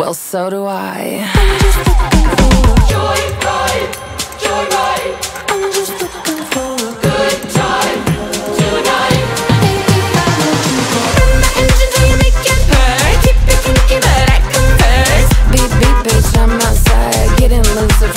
Well, so do I. I'm just looking for a joyride, joyride. I'm just looking for good tonight. I for engine till you make it. Keep it but I bitch, I'm outside, getting loose.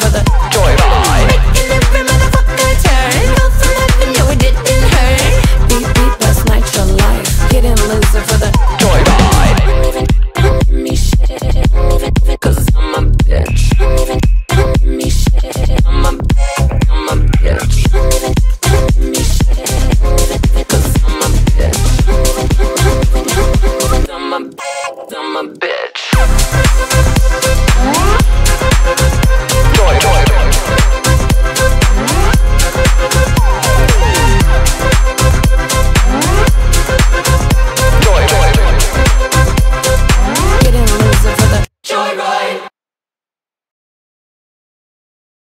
for the joyride. Making every motherfucker turn. From heaven, it didn't hurt. Getting for the